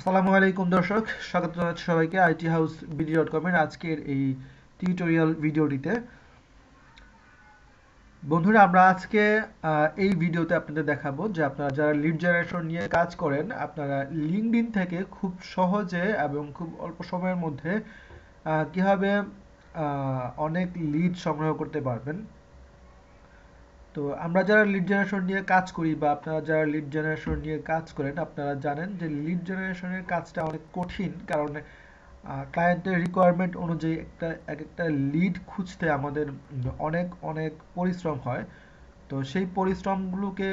আসসালামু আলাইকুম, দর্শক। স্বাগত জানাচ্ছি সবাইকে আইটি হাউস বিডি ডট কমের আজকের এই টিউটোরিয়াল ভিডিওটিতে। বন্ধুরা, আমরা আজকে এই ভিডিওতে আপনাদের দেখাবো যে আপনারা যারা লিড জেনারেশন নিয়ে কাজ করেন, আপনারা লিঙ্কডিন থেকে খুব সহজে এবং খুব অল্প সময়ের মধ্যে কীভাবে অনেক লিড সংগ্রহ করতে পারবেন। তো আমরা যারা লিড জেনারেশন নিয়ে কাজ করি বা আপনারা যারা লিড জেনারেশন নিয়ে কাজ করেন, আপনারা জানেন যে লিড জেনারেশনের কাজটা অনেক কঠিন কারণ ক্লায়েন্টের রিকোয়ারমেন্ট অনুযায়ী একটা, এক একটা লিড খুঁজতে আমাদের অনেক অনেক পরিশ্রম হয়। তো সেই পরিশ্রমগুলোকে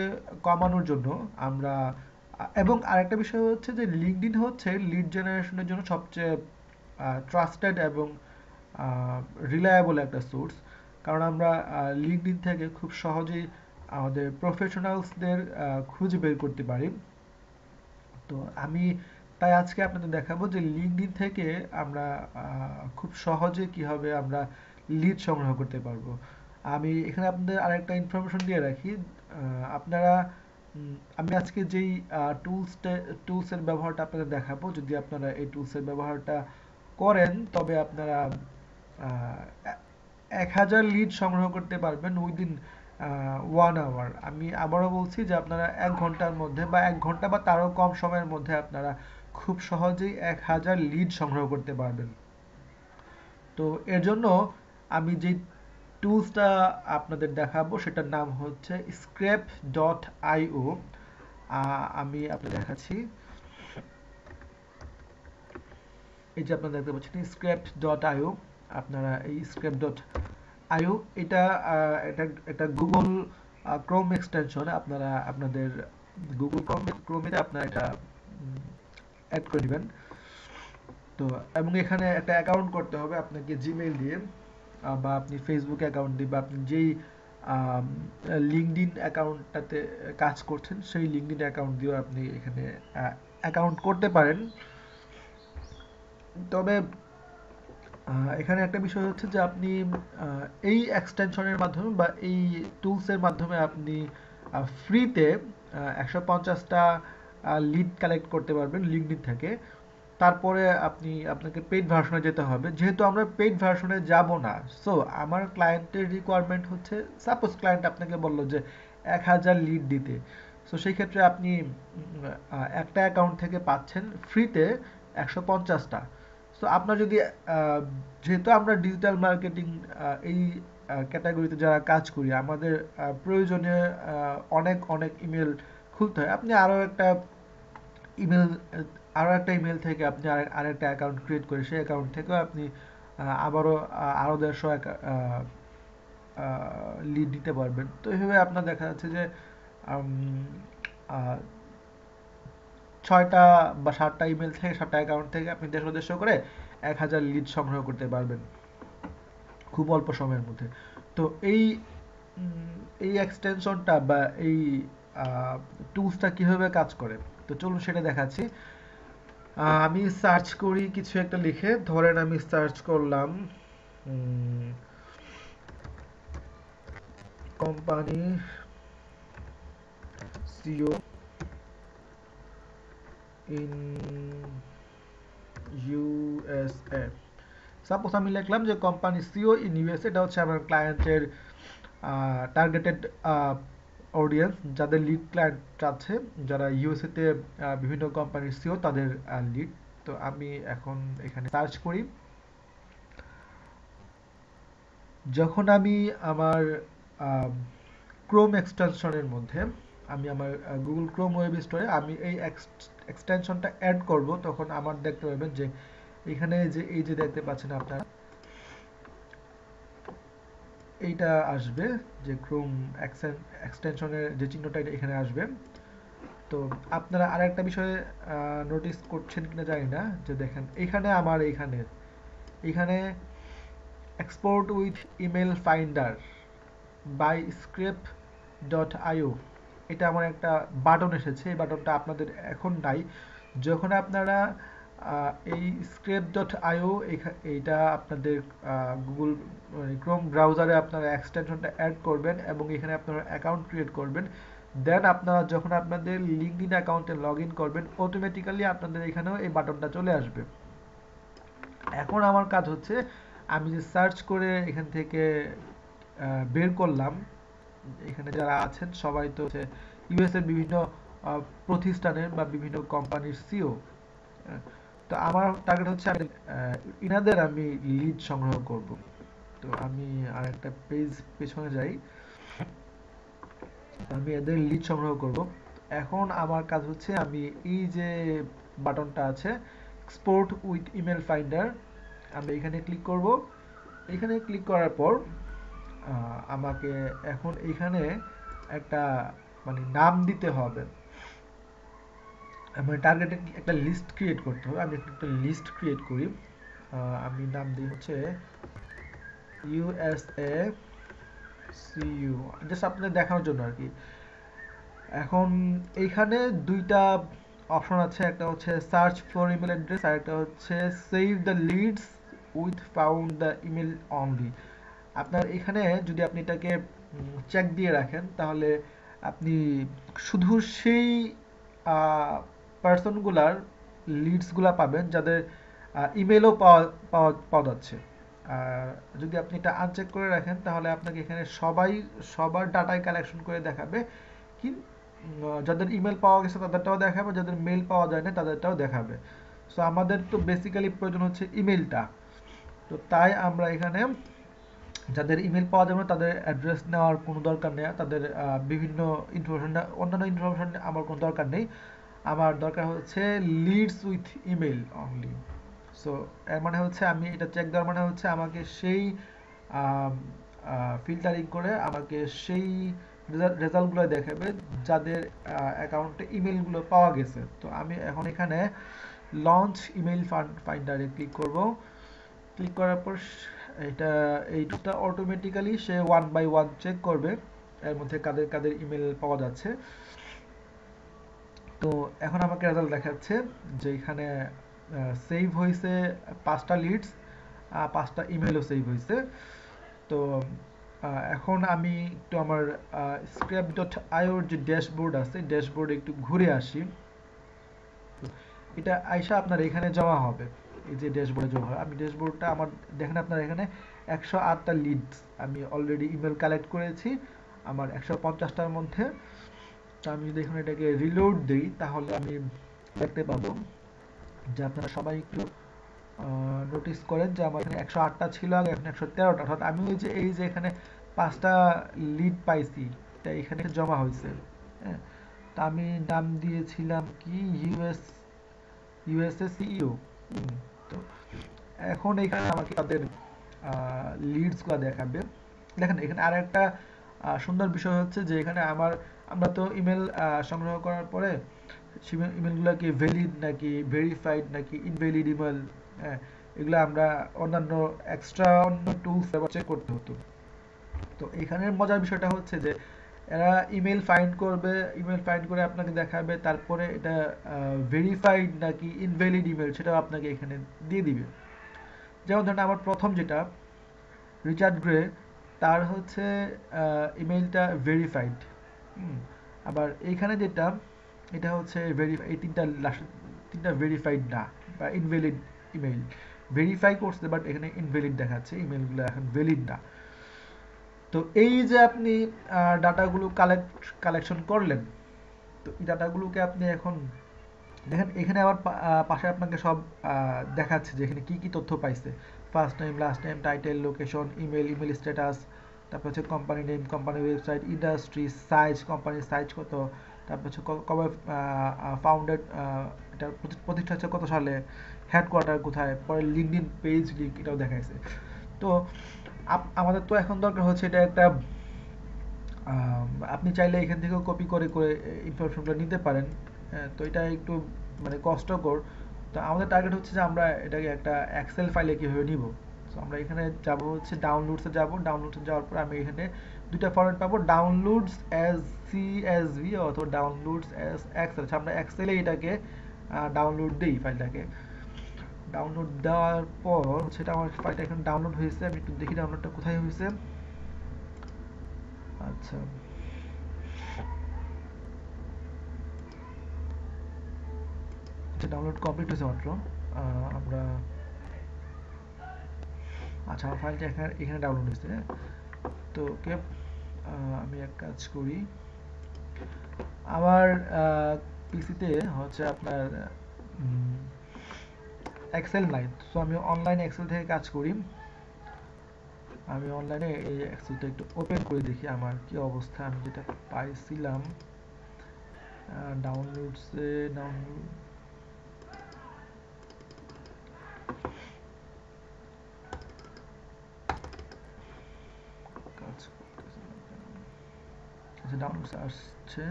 কমানোর জন্য আমরা, এবং আরেকটা বিষয় হচ্ছে যে লিঙ্কডিন হচ্ছে লিড জেনারেশনের জন্য সবচেয়ে ট্রাস্টেড এবং রিলায়েবল একটা সোর্স কারণ আমরা লিঙ্কডিন থেকে খুব সহজেই আমাদের প্রফেশনালসদের খুঁজে বের করতে পারি। তো আমি তাই আজকে আপনাদের দেখাবো যে লিঙ্কডিন থেকে আমরা খুব সহজে কীভাবে আমরা লিড সংগ্রহ করতে পারব। আমি এখানে আপনাদের আরেকটা ইনফরমেশন দিয়ে রাখি। আপনারা আমি আজকে যেই টুলসটা টুলসের ব্যবহারটা আপনাদের দেখাবো। যদি আপনারা এই টুলসের ব্যবহারটা করেন, তবে আপনারা এক হাজার লিড সংগ্রহ করতে পারবেন উইদিন ওয়ান আওয়ার আমি আবারও বলছি যে আপনারা এক ঘণ্টার মধ্যে বা এক ঘণ্টা বা তারও কম সময়ের মধ্যে আপনারা খুব সহজেই এক হাজার লিড সংগ্রহ করতে পারবেন। তো এর জন্য আমি যে টুলসটা আপনাদের দেখাবো সেটার নাম হচ্ছে স্ক্রেপ ডট আইও আমি আপনাদের দেখাচ্ছি। এই যে আপনারা দেখতে পাচ্ছেন স্ক্রেপ ডট আইও আপনারা এই স্ক্রেপ ডট আইও এটা এটা একটা গুগল ক্রোম এক্সটেনশন আপনারা আপনাদের গুগল ক্রোম ক্রোমেতে আপনারা এটা অ্যাড করে নেবেন। তো, এবং এখানে একটা অ্যাকাউন্ট করতে হবে আপনাকে জিমেইল দিয়ে বা আপনি ফেসবুক অ্যাকাউন্ট দিয়ে, বা আপনি যেই লিঙ্কডিন অ্যাকাউন্টটাতে কাজ করছেন, সেই লিঙ্কডিন অ্যাকাউন্ট দিয়েও আপনি এখানে অ্যাকাউন্ট করতে পারেন। তবে এখানে একটা বিষয় হচ্ছে যে আপনি এই এক্সটেনশনের মাধ্যমে বা এই টুলসের মাধ্যমে আপনি ফ্রিতে একশো পঞ্চাশটা লিড কালেক্ট করতে পারবেন লিঙ্কডিন থেকে। তারপরে আপনি, আপনাকে পেইড ভার্সনে যেতে হবে। যেহেতু আমরা পেইড ভার্সনে যাব না সো আমার ক্লায়েন্টের রিকোয়ারমেন্ট হচ্ছে সাপোজ ক্লায়েন্ট আপনাকে বলল যে এক হাজার লিড দিতে। সো সেই ক্ষেত্রে আপনি একটা অ্যাকাউন্ট থেকে পাচ্ছেন ফ্রিতে একশো পঞ্চাশটা। সো আপনার যদি যেহেতু আমরা ডিজিটাল মার্কেটিং এই ক্যাটাগরিতে যারা কাজ করি, আমাদের প্রয়োজনে অনেক অনেক ইমেল খুলতে হয়। আপনি আরও একটা ইমেল আরও একটা ইমেল থেকে আপনি আরেকটা অ্যাকাউন্ট ক্রিয়েট করে, সেই অ্যাকাউন্ট থেকেও আপনি আবারও আরও দেড়শো লিড দিতে পারবেন। তো এইভাবে আপনার দেখা যাচ্ছে যে ছয়টা বা সাতটা ইমেল থেকে, সাতটা অ্যাকাউন্ট থেকে আপনি দেড়শো দেড়শো করে এক হাজার লিড সংগ্রহ করতে পারবেন। খুব অল্প সময়ের মধ্যে। তো এই এই এক্সটেনশনটা বা এই টুলসটা কীভাবে কাজ করে? তো চলুন সেটা দেখাচ্ছি। আমি সার্চ করি কিছু একটা লিখে, ধরেন আমি সার্চ করলাম company CEO in USA suppose আমি লিখলাম যে কোম্পানি সিও ইন ইউএসএ এটা হচ্ছে আমার ক্লায়েন্টের টার্গেটেড অডিয়েন্স যাদের লিড ক্লায়েন্ট আছে, যারা ইউএসএতে বিভিন্ন কোম্পানির সিও তাদের লিড তো আমি এখন এখানে সার্চ করি। যখন আমি আমার ক্রোম এক্সটেনশনের মধ্যে আমি আমার গুগল ক্রোম ওয়েব স্টোরে আমি এই এক্সটেনশনটা অ্যাড করব, তখন আমার দেখতে পাবেন যে এখানে যে, এই যে দেখতে পাচ্ছেন আপনারা, এইটা আসবে যে ক্রোম এক্সটেনশনের যে চিহ্নটা এখানে আসবে। তো আপনারা আর একটা বিষয়ে নোটিস করছেন কিনা জানি না, যে দেখেন এখানে আমার এখানে এখানে export with email finder by scrap dot IO এটা আমার একটা বাটন এসেছে, এই বাটনটা আপনাদের এখন নাই। যখন আপনারা এই স্ক্রেপ ডট আইও এইটা আপনাদের গুগল ক্রোম ব্রাউজারে আপনারা এক্সটেনশনটা অ্যাড করবেন এবং এখানে আপনারা অ্যাকাউন্ট ক্রিয়েট করবেন। দেন আপনারা যখন আপনাদের লিঙ্কডিন অ্যাকাউন্টে লগ ইন করবেন অটোমেটিক্যালি আপনাদের এখানেও এই বাটনটা চলে আসবে। এখন আমার কাজ হচ্ছে, আমি যে সার্চ করে এখান থেকে বের করলাম এখানে যারা আছেন, সবাই তো হচ্ছে ইউএস এর বিভিন্ন প্রতিষ্ঠানের বা বিভিন্ন কোম্পানির সিও। তো আমার টার্গেট হচ্ছে আমি ইনাদের আমি লিড সংগ্রহ করব। তো আমি আর একটা পেজ পেছনে যাই। আমি এদের লিড সংগ্রহ করব। এখন আমার কাজ হচ্ছে আমি এই যে বাটনটা আছে এক্সপোর্ট উইথ ইমেল ফাইন্ডার আমি এখানে ক্লিক করব। এখানে ক্লিক করার পর আমাকে এখন এখানে একটা মানে নাম দিতে হবে। আমার টার্গেটে একটা লিস্ট ক্রিয়েট করতে হবে। আমি একটা লিস্ট ক্রিয়েট করি। আমি নাম দিই হচ্ছে ইউএসএ সিইউ জাস্ট আপনাদের দেখানোর জন্য আর কি। এখন এইখানে দুইটা অপশন আছে। একটা হচ্ছে সার্চ ফর ইমেল অ্যাড্রেস আর একটা হচ্ছে save the leads with found the email only আপনার এখানে যদি আপনি এটাকে চেক দিয়ে রাখেন, তাহলে আপনি শুধু সেই পার্সনগুলার লিডসগুলা পাবেন যাদের ইমেলও পাওয়া পাওয়া পাওয়া যাচ্ছে। আর যদি আপনি এটা আনচেক করে রাখেন, তাহলে আপনাকে এখানে সবাই, সবার ডাটাই কালেকশন করে দেখাবে। কি যাদের ইমেল পাওয়া গেছে, তাদেরটাও দেখাবে, যাদের মেল পাওয়া যায় না তাদেরটাও দেখাবে। সো আমাদের তো বেসিক্যালি প্রয়োজন হচ্ছে ইমেলটা তো তাই আমরা এখানে যাদের ইমেল পাওয়া যাবে না, তাদের অ্যাড্রেস নেওয়ার কোনো দরকার নেই। তাদের বিভিন্ন ইনফরমেশন অন্যান্য ইনফরমেশন আমার কোনো দরকার নেই। আমার দরকার হচ্ছে leads with email only so এর মানে হচ্ছে আমি এটা চেক দেওয়ার মানে হচ্ছে আমাকে সেই ফিল্টারিং করে আমাকে সেই রেজাল্টগুলো দেখাবে যাদের অ্যাকাউন্টে ইমেলগুলো পাওয়া গেছে। তো আমি এখন এখানে লঞ্চ ইমেল ফাইন্ডারে ক্লিক করব। ক্লিক করার পর এটা, এইটা অটোমেটিক্যালি সে ওয়ান বাই ওয়ান চেক করবে। এর মধ্যে কাদের কাদের ইমেল পাওয়া যাচ্ছে। তো এখন আমাকে রেজাল্ট দেখাচ্ছে যে এখানে সেভ হয়েছে পাঁচটা লিডস পাঁচটা ইমেলও সেভ হয়েছে। তো এখন আমি একটু আমার স্ক্র্যাপ ডট আইওর যে ড্যাশবোর্ড আছে ড্যাশবোর্ডে একটু ঘুরে আসি। এটা আইসা আপনার এখানে জমা হবে। এই যে ড্যাশবোর্ডে জমা হবে আমি ড্যাশবোর্ডটা আমার, দেখেন আপনার এখানে একশো আটটা লিডস আমি অলরেডি ইমেল কালেক্ট করেছি আমার একশো পঞ্চাশটার মধ্যে। তো আমি যদি এখন এটাকে রিলোড দিই, তাহলে আমি দেখতে পাবো যে আপনারা সবাই একটু নোটিস করেন যে আমার এখানে একশো আটটা ছিল, আগে এখন একশো তেরোটা। অর্থাৎ আমি ওই যে, এই যে এখানে পাঁচটা লিড পাইছি এটা এখানে জমা হয়েছে হ্যাঁ? তা আমি নাম দিয়েছিলাম কি? ইউএস ইউএসএ সিইও তো এখন এখানে আমাকে তাদের লিডসগুলো দেখাবে। দেখেন, এখানে আর একটা সুন্দর বিষয় হচ্ছে যে এখানে আমার, আমরা তো ইমেল সংগ্রহ করার পরে ইমেলগুলো কি ভ্যালিড নাকি ভেরিফাইড নাকি ইনভ্যালিড ইমেল হ্যাঁ এগুলো আমরা অন্যান্য এক্সট্রা অন্য টুলস ব্যবহার করতে হতো। তো এখানের মজার বিষয়টা হচ্ছে যে এরা ইমেল ফাইন্ড করবে ইমেল ফাইন্ড করে আপনাকে দেখাবে, তারপরে এটা ভেরিফাইড নাকি ইনভ্যালিড ইমেল সেটাও আপনাকে এখানে দিয়ে দিবে। যেমন ধরেন আমার প্রথম যেটা, রিচার্ড গ্রে, তার হচ্ছে ইমেলটা ভেরিফাইড আবার এইখানে যেটা, এটা হচ্ছে ভেরিফাই এই তিনটা তিনটা ভেরিফাইড না, বা ইনভ্যালিড ইমেল ভেরিফাই করছে বাট এখানে ইনভ্যালিড দেখাচ্ছে ইমেলগুলো এখন ভ্যালিড না। তো এই যে আপনি ডাটাগুলো কালেক্ট কালেকশন করলেন, তো এই ডাটাগুলোকে আপনি এখন, দেখেন এখানে আবার পাশে আপনাকে সব দেখাচ্ছে যে এখানে কি কি তথ্য পাইছে। First time last time title location email email status তারপর হচ্ছে company name company website industry size কোম্পানির সাইজ কত, তারপর হচ্ছে কবে ফাউন্ডেড এটা প্রতিষ্ঠা হচ্ছে কত সালে হেডকোয়ার্টার কোথায়, পরে লিঙ্কডিন পেজ লিঙ্ক এটাও দেখাইছে। তো আমাদের তো এখন দরকার হচ্ছে এটা একটা আপনি চাইলে এখান থেকেও কপি করে করে ইনফরমেশনগুলো নিতে পারেন। তো এটা একটু মানে কষ্টকর। তো আমাদের টার্গেট হচ্ছে যে আমরা এটাকে একটা এক্সেল ফাইলে কীভাবে নিব। তো আমরা এখানে যাব হচ্ছে ডাউনলোডসে যাব। ডাউনলোডসে যাওয়ার পর আমি এখানে দুইটা ফরম্যাট পাবো। ডাউনলোডস অ্যাজ ভি অথবা ডাউনলোডস অ্যাজ এক্সেল আমরা এক্সেলে এটাকে ডাউনলোড দিই ফাইলটাকে ডাউনলোড দেওয়ার পর সেটা আমার ফাইলটা এখন ডাউনলোড হয়েছে। আমি একটু দেখি ডাউনলোডটা কোথায় হয়েছে। আচ্ছা। আচ্ছা ডাউনলোড কমপ্লিট হয়েছে মাত্র। আমরা আচ্ছা আমার ফাইলটা এখানে এখানে ডাউনলোড হয়েছে হ্যাঁ? তো ওকে আমি এক কাজ করি। আমার পিসিতে হচ্ছে আপনার এক্সেল নাই সো আমি অনলাইন এক্সেল থেকে কাজ করি। আমি অনলাইনে এই এক্সেলটা একটু ওপেন করে দেখি আমার কি অবস্থা। আমি যেটা পাইছিলাম ডাউনলোডসে ডাউনলোড আচ্ছা ডাউনলোডস আসছে।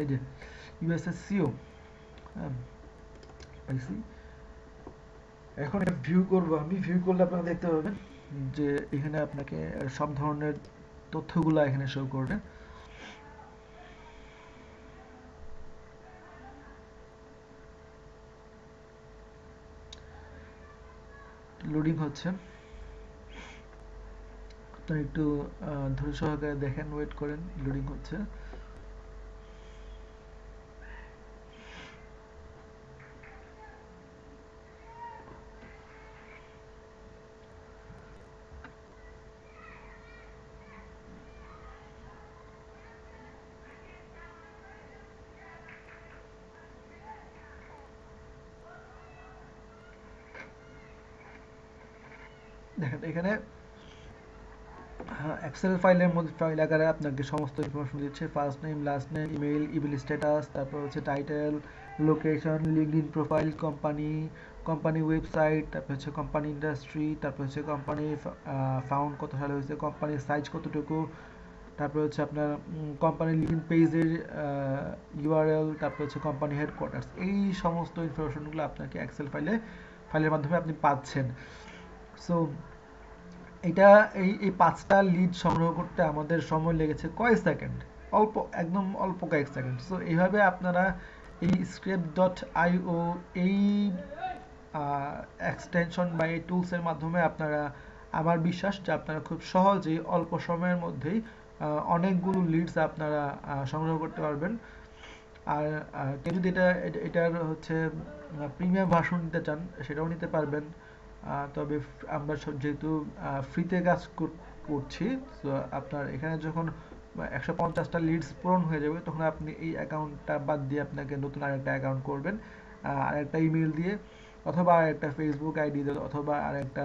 এই যে পাইছি এখন ভিউ করব, আমি ভিউ করলে আপনারা দেখতে পাবেন যে এখানে আপনাকে সব ধরনের তথ্যগুলো এখানে শো করবে। লোডিং হচ্ছে। আপনারা একটু ধৈর্য সহকারে দেখেন ওয়েট করেন লোডিং হচ্ছে। দেখেন, এখানে এক্সেল ফাইলের মধ্যে ফাইল আকারে আপনাকে সমস্ত ইনফরমেশন দিচ্ছে first name last name email email status তারপর হচ্ছে title location LinkedIn profile company company website তারপর হচ্ছে কোম্পানি ইন্ডাস্ট্রি তারপর হচ্ছে কোম্পানি ফাউন্ড কত সালে হয়েছে কোম্পানির সাইজ কতটুকু, তারপর হচ্ছে আপনার কোম্পানির লিঙ্ক পেজের ইউআরএল তারপর হচ্ছে কোম্পানি হেডকোয়ার্টার্স এই সমস্ত ইনফরমেশনগুলো আপনাকে এক্সেল ফাইলে ফাইলের মাধ্যমে আপনি পাচ্ছেন। সো এটা এই এই পাঁচটা লিড সংগ্রহ করতে আমাদের সময় লেগেছে কয় সেকেন্ড অল্প, একদম অল্প কয়েক সেকেন্ড সো এইভাবে আপনারা এই স্ক্রেপ ডট আইও এই এক্সটেনশন বা এই টুলসের মাধ্যমে আপনারা, আমার বিশ্বাস যে আপনারা খুব সহজেই অল্প সময়ের মধ্যেই অনেকগুলো লিডস আপনারা সংগ্রহ করতে পারবেন। আর যদি এটা এটার হচ্ছে প্রিমিয়াম ভার্সন নিতে চান, সেটাও নিতে পারবেন। তবে আমরা সব যেহেতু ফ্রিতে কাজ করছি, তো আপনার এখানে যখন একশো পঞ্চাশটা লিডস পূরণ হয়ে যাবে, তখন আপনি এই অ্যাকাউন্টটা বাদ দিয়ে আপনাকে নতুন আরেকটা অ্যাকাউন্ট করবেন। আরেকটা ইমেল দিয়ে, অথবা আরেকটা ফেসবুক আইডি দিয়ে, অথবা আরেকটা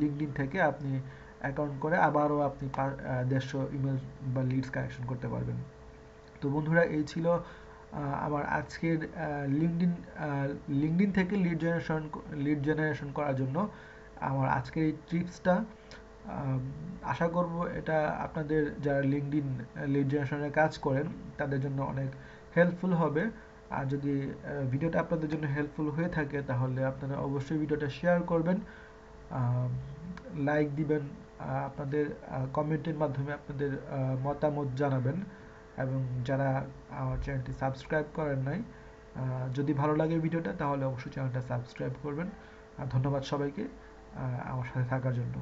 লিঙ্কডিন থেকে আপনি অ্যাকাউন্ট করে আবারও আপনি দেড়শো ইমেল বা লিডস কালেকশন করতে পারবেন। তো বন্ধুরা, এই ছিল আমার আজকের লিঙ্কডিন লিঙ্কডিন থেকে লিড জেনারেশন লিড জেনারেশন করার জন্য আমার আজকের এই ট্রিপসটা আশা করব এটা আপনাদের যারা লিঙ্কডিন লিড জেনারেশনের কাজ করেন, তাদের জন্য অনেক হেল্পফুল হবে। আর যদি ভিডিওটা আপনাদের জন্য হেল্পফুল হয়ে থাকে, তাহলে আপনারা অবশ্যই ভিডিওটা শেয়ার করবেন লাইক দিবেন আপনাদের কমেন্টের মাধ্যমে আপনাদের মতামত জানাবেন। এবং যারা আমার চ্যানেলটি সাবস্ক্রাইব করেন নাই যদি ভালো লাগে ভিডিওটা, তাহলে অবশ্যই চ্যানেলটা সাবস্ক্রাইব করবেন। আর ধন্যবাদ সবাইকে আমার সাথে থাকার জন্য।